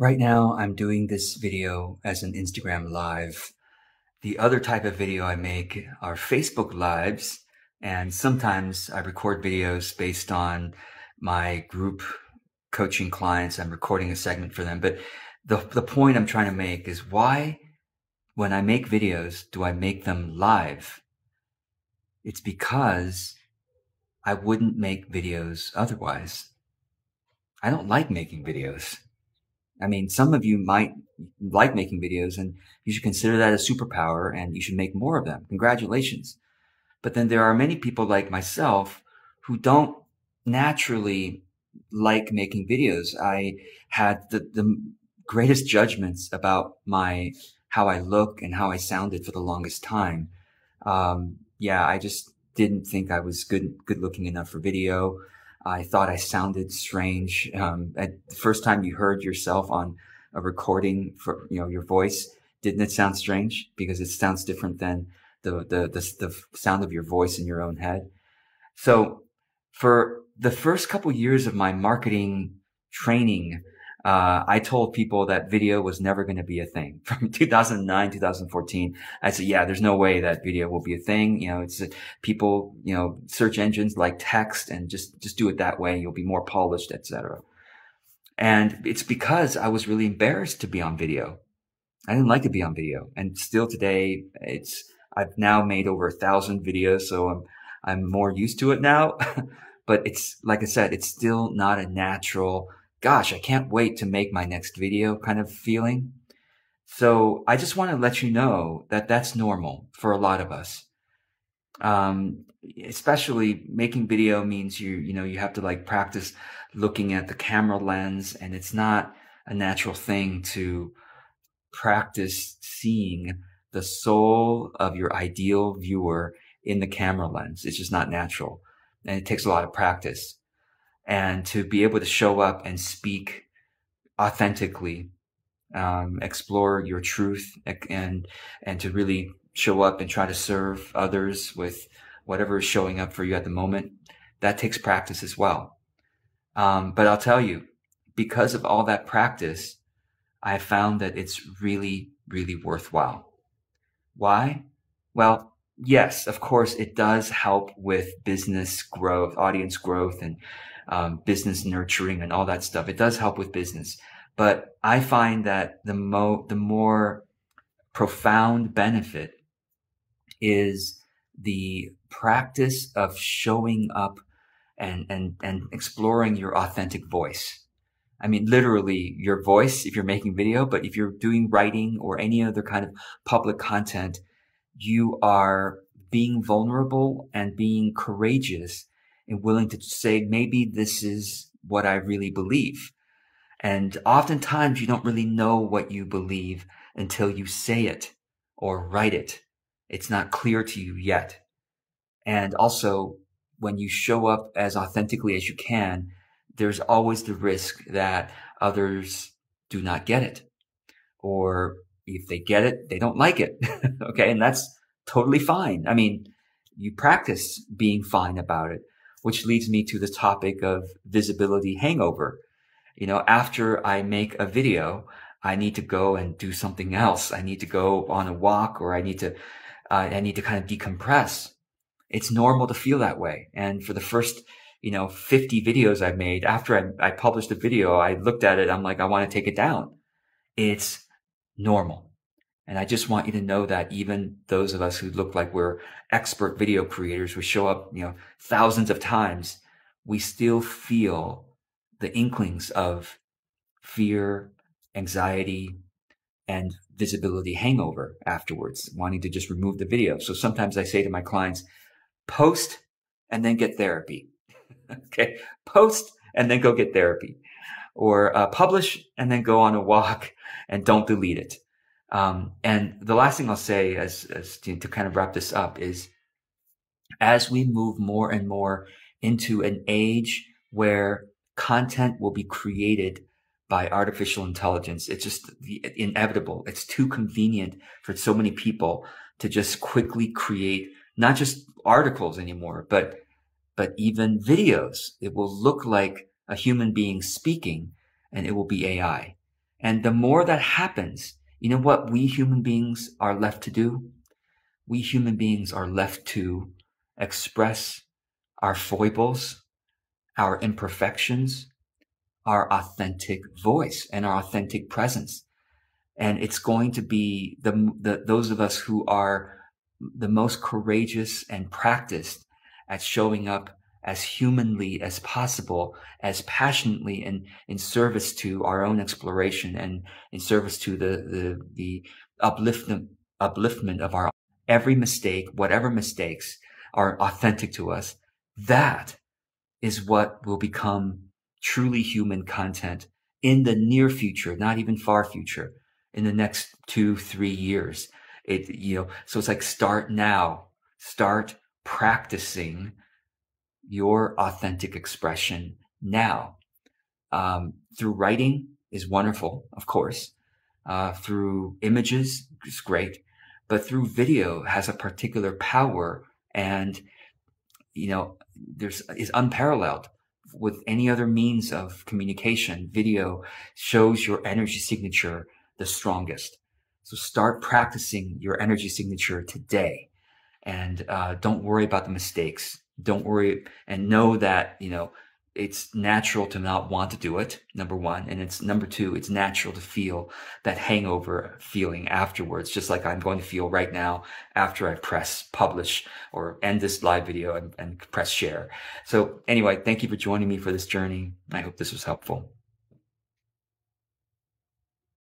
Right now, I'm doing this video as an Instagram live. The other type of video I make are Facebook lives, and sometimes I record videos based on my group coaching clients. I'm recording a segment for them. But the, the point I'm trying to make is why, when I make videos, do I make them live? It's because I wouldn't make videos otherwise. I don't like making videos. I mean, some of you might like making videos and you should consider that a superpower and you should make more of them. Congratulations. But then there are many people like myself who don't naturally like making videos. I had the, the greatest judgments about my, how I look and how I sounded for the longest time. Um, yeah, I just didn't think I was good, good looking enough for video. I thought I sounded strange. Um, at the first time you heard yourself on a recording for, you know, your voice, didn't it sound strange? Because it sounds different than the, the, the, the sound of your voice in your own head. So for the first couple years of my marketing training, uh, I told people that video was never going to be a thing from 2009, 2014. I said, yeah, there's no way that video will be a thing. You know, it's people, you know, search engines like text and just, just do it that way. You'll be more polished, etc. And it's because I was really embarrassed to be on video. I didn't like to be on video. And still today, it's, I've now made over a thousand videos. So I'm, I'm more used to it now. but it's, like I said, it's still not a natural, gosh, I can't wait to make my next video kind of feeling. So I just want to let you know that that's normal for a lot of us. Um, especially making video means you, you know, you have to like practice looking at the camera lens and it's not a natural thing to practice seeing the soul of your ideal viewer in the camera lens. It's just not natural. And it takes a lot of practice and to be able to show up and speak authentically, um, explore your truth and, and to really show up and try to serve others with whatever is showing up for you at the moment. That takes practice as well. Um, but I'll tell you, because of all that practice, I found that it's really, really worthwhile. Why? Well, yes, of course, it does help with business growth, audience growth, and um, business nurturing and all that stuff. It does help with business, but I find that the mo the more profound benefit is the practice of showing up and and and exploring your authentic voice. I mean, literally your voice if you're making video, but if you're doing writing or any other kind of public content, you are being vulnerable and being courageous and willing to say, maybe this is what I really believe. And oftentimes you don't really know what you believe until you say it or write it. It's not clear to you yet. And also when you show up as authentically as you can, there's always the risk that others do not get it. Or if they get it, they don't like it. okay. And that's totally fine. I mean, you practice being fine about it which leads me to the topic of visibility hangover. You know, after I make a video, I need to go and do something else. I need to go on a walk or I need to, uh, I need to kind of decompress. It's normal to feel that way. And for the first, you know, 50 videos I've made, after I, I published the video, I looked at it. I'm like, I want to take it down. It's normal. And I just want you to know that even those of us who look like we're expert video creators, we show up, you know, thousands of times, we still feel the inklings of fear, anxiety, and visibility hangover afterwards, wanting to just remove the video. So sometimes I say to my clients, post and then get therapy. okay. Post and then go get therapy or uh, publish and then go on a walk and don't delete it. Um, and the last thing I'll say as, as to, to kind of wrap this up is as we move more and more into an age where content will be created by artificial intelligence. It's just inevitable. It's too convenient for so many people to just quickly create not just articles anymore, but, but even videos. It will look like a human being speaking and it will be AI. And the more that happens, you know what we human beings are left to do? We human beings are left to express our foibles, our imperfections, our authentic voice and our authentic presence. And it's going to be the, the, those of us who are the most courageous and practiced at showing up as humanly as possible, as passionately and in service to our own exploration and in service to the, the, the upliftment, upliftment of our every mistake, whatever mistakes are authentic to us. That is what will become truly human content in the near future, not even far future, in the next two, three years. It, you know, so it's like start now, start practicing your authentic expression now. Um, through writing is wonderful, of course. Uh, through images is great, but through video has a particular power and, you know, there's is unparalleled with any other means of communication. Video shows your energy signature the strongest. So start practicing your energy signature today and uh, don't worry about the mistakes don't worry and know that, you know, it's natural to not want to do it, number one. And it's number two, it's natural to feel that hangover feeling afterwards, just like I'm going to feel right now after I press publish or end this live video and, and press share. So anyway, thank you for joining me for this journey. I hope this was helpful.